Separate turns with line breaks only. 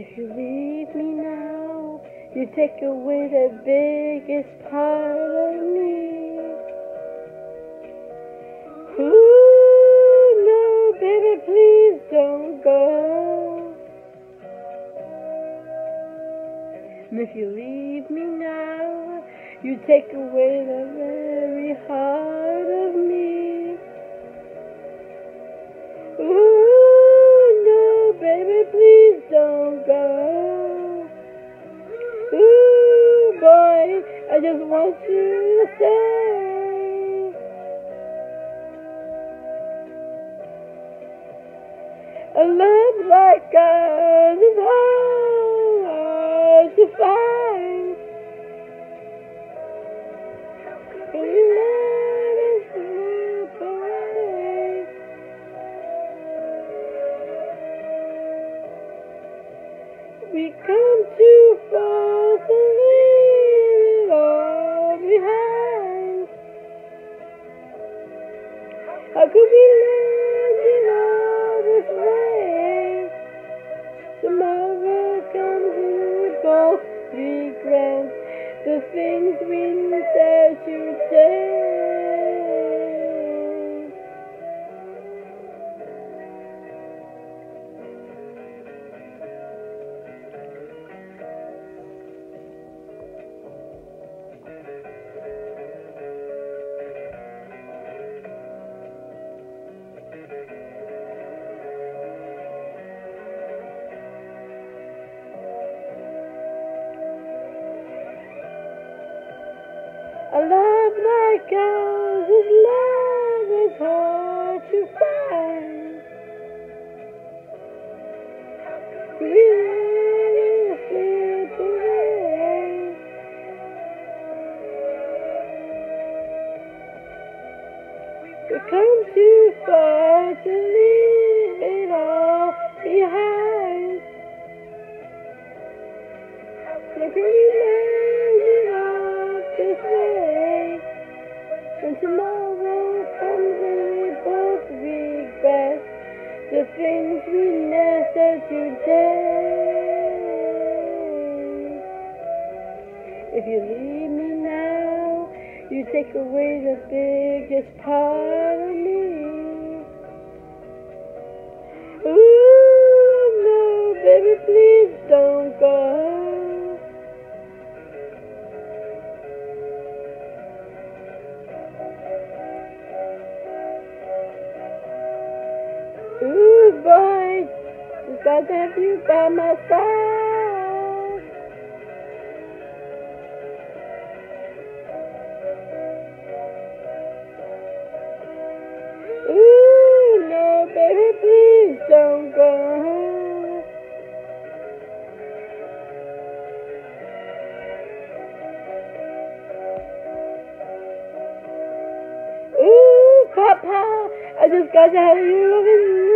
You leave me now, you take away the biggest part of me. Ooh, no, baby, please don't go. And if you leave me now, you take away the very heart of me. I just want you to stay. A love like ours is hard to find. Slip away? We come too far How could we land in all this way? Tomorrow comes and we both regret the things we A love like ours is love is hard to find. We let it slip away. We come too far to leave it all behind. When tomorrow comes and we both regret the things we never said today. If you leave me now, you take away the biggest part of me. Just got have you by my side. Ooh, no, baby, please don't go. Ooh, Papa, I just got to have you